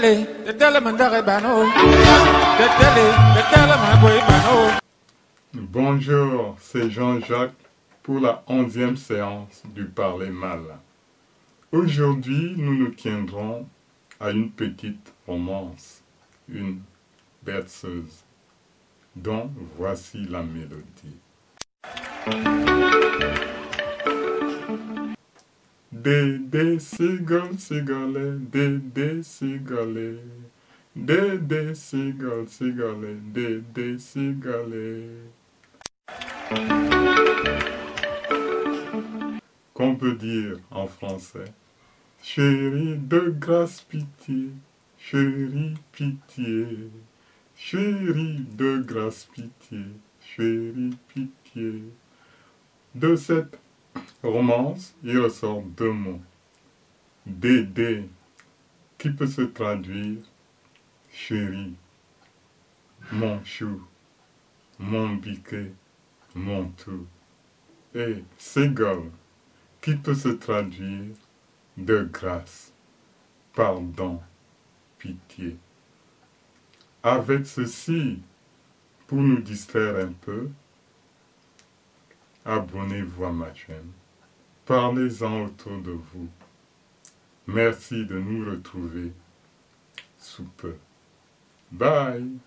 Bano. Bano. Bonjour, c'est Jean-Jacques pour la onzième séance du Parler mal. Aujourd'hui, nous nous tiendrons à une petite romance, une berceuse, dont voici la mélodie. Dédé cigole cigole, dédé cigole, dédé cigole cigole, dédé cigole. Qu'on peut dire en français. Chérie de grâce pitié, chérie pitié, chérie de grâce pitié, chérie pitié. De cette romance, il ressort deux mots. Dédé, qui peut se traduire? Chérie, mon chou, mon biquet, mon tout. Et Ségol, qui peut se traduire? De grâce, pardon, pitié. Avec ceci, pour nous distraire un peu, abonnez-vous à ma chaîne. Parlez-en autour de vous. Merci de nous retrouver sous peu. Bye